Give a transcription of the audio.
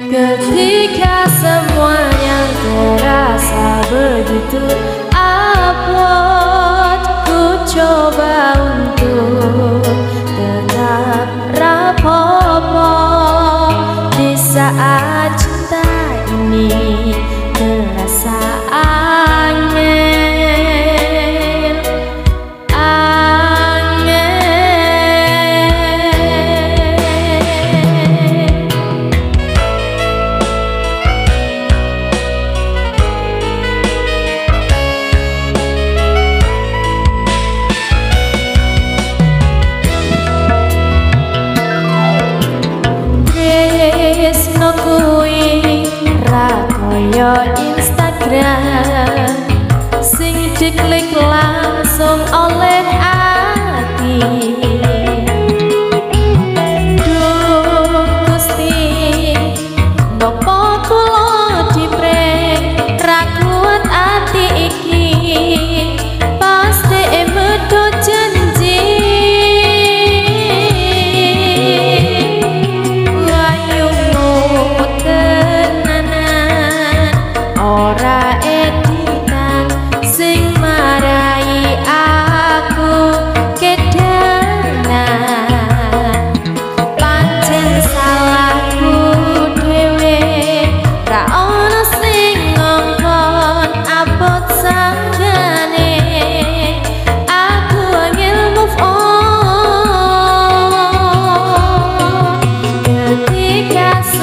Ketika semuanya terasa begitu aku Ku coba untuk លេចលាសូមអ